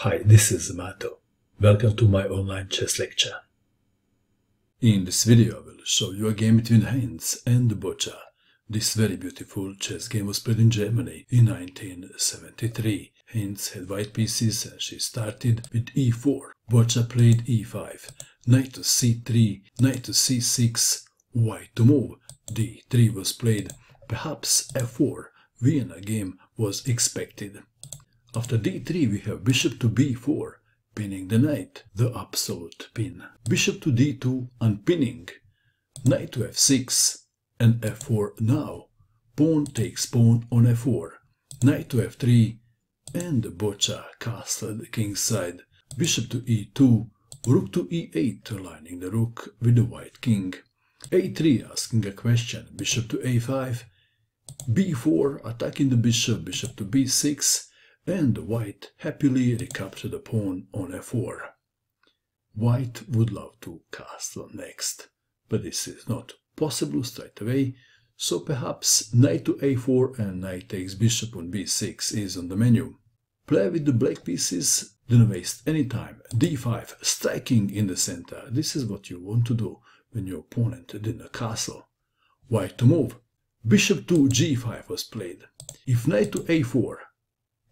Hi, this is Mato. Welcome to my online chess lecture. In this video I will show you a game between Heintze and Boettcher. This very beautiful chess game was played in Germany in 1973. Heintze had white pieces and she started with e4. Boettcher played e5, knight to c3, knight to c6, white to move. d3 was played, perhaps f4. Vienna game was expected. After d3 we have bishop to b4, pinning the knight, the absolute pin. Bishop to d2, unpinning. Knight to f6 and f4 now. Pawn takes pawn on f4. Knight to f3 and the castled the king's side. Bishop to e2, rook to e8, aligning the rook with the white king. a3 asking a question, bishop to a5, b4 attacking the bishop, bishop to b6, and white happily recaptured the pawn on f4. White would love to castle next, but this is not possible straight away, so perhaps knight to a4 and knight takes bishop on b6 is on the menu. Play with the black pieces, do not waste any time. d5, striking in the center. This is what you want to do when your opponent did a castle. White to move. Bishop to g5 was played. If knight to a4,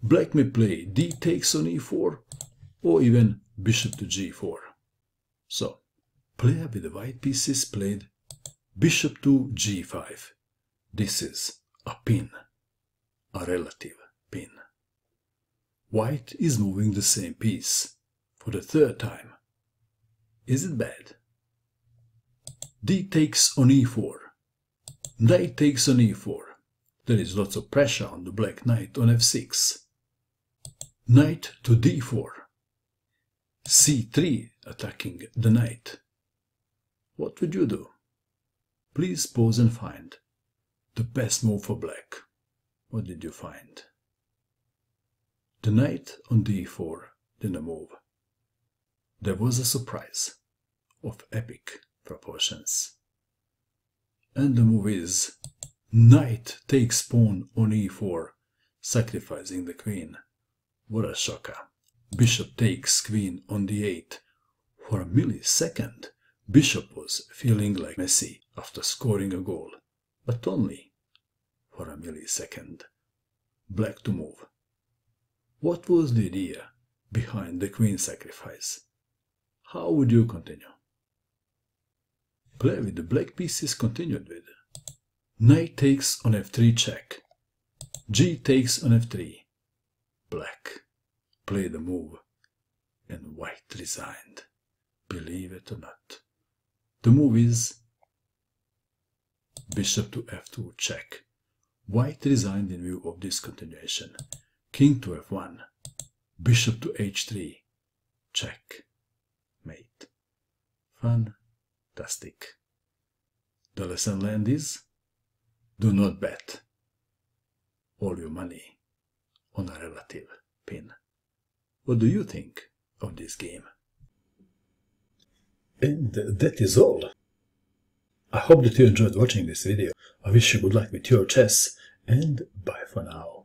black may play d takes on e4 or even bishop to g4. So, player with the white pieces played bishop to g5. This is a pin, a relative pin. White is moving the same piece for the third time. Is it bad? d takes on e4. Knight takes on e4. There is lots of pressure on the black knight on f6. Knight to d4. c3 attacking the knight. What would you do? Please pause and find the best move for black. What did you find? The knight on d4 didn't move. There was a surprise of epic proportions. And the move is knight takes pawn on e4, sacrificing the queen. What a shocker. Bishop takes queen on d8. For a millisecond, Bishop was feeling like Messi after scoring a goal, but only for a millisecond. Black to move. What was the idea behind the queen sacrifice? How would you continue? Play with the black pieces continued with Knight takes on f3 check. G takes on f3. Black played the move and white resigned. Believe it or not. The move is bishop to f2 check. White resigned in view of this continuation. King to f1. Bishop to h3. Check. Mate. Fantastic. The lesson learned is do not bet all your money on a relative pin. What do you think of this game? And that is all. I hope that you enjoyed watching this video. I wish you good luck with your chess and bye for now.